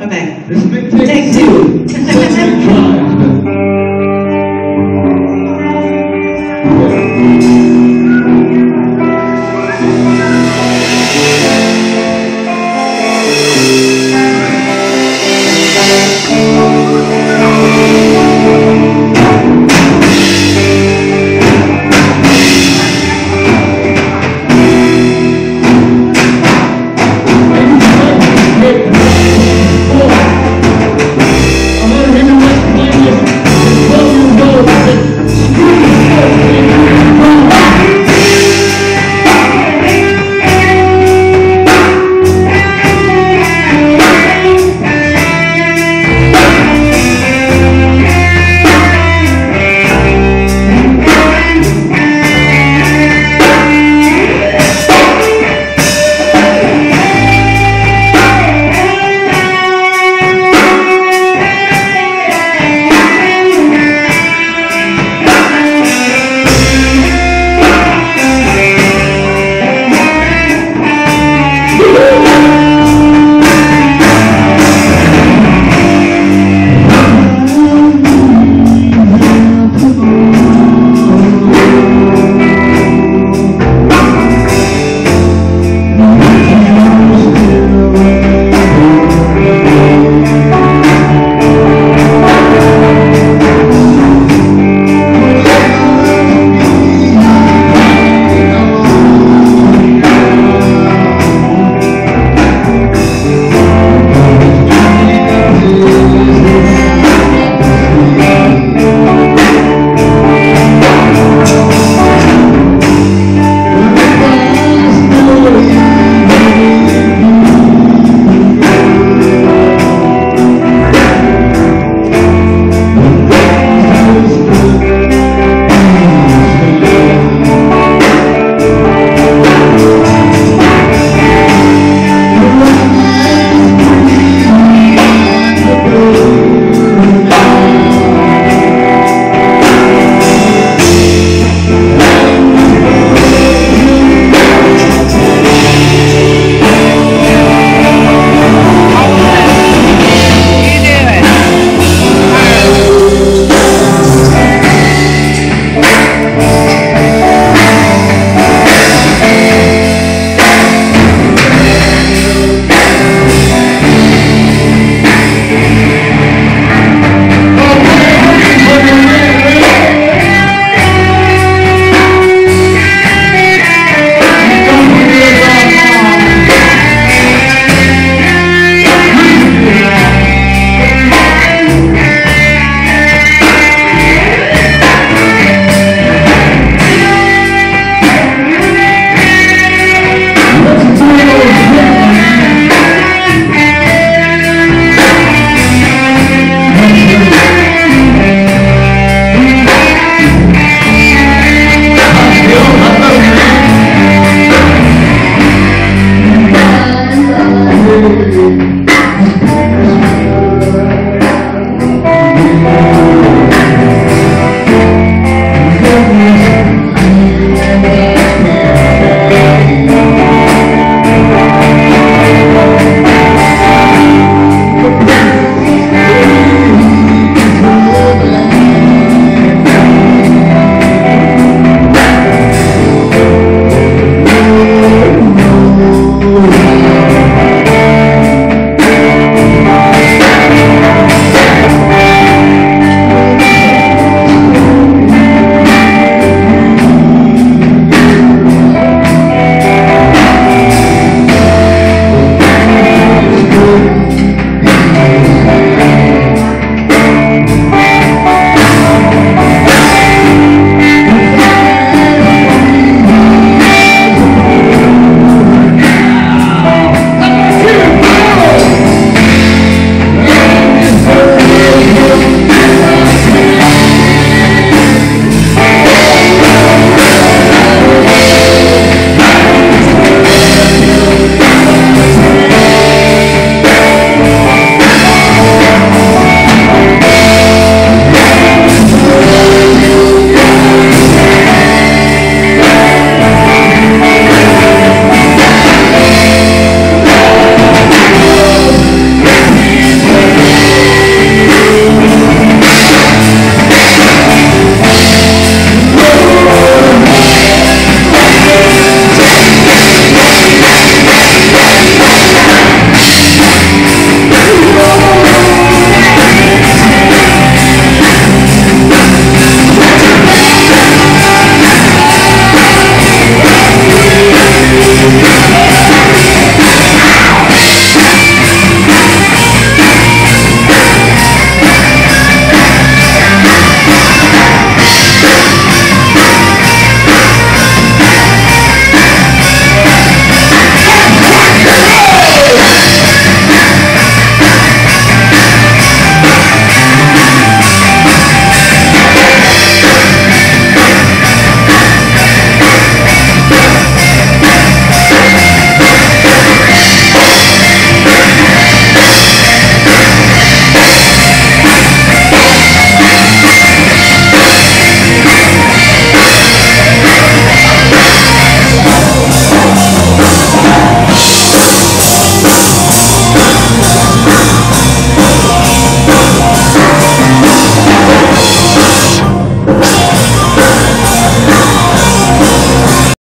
Okay. Take, Take two. two.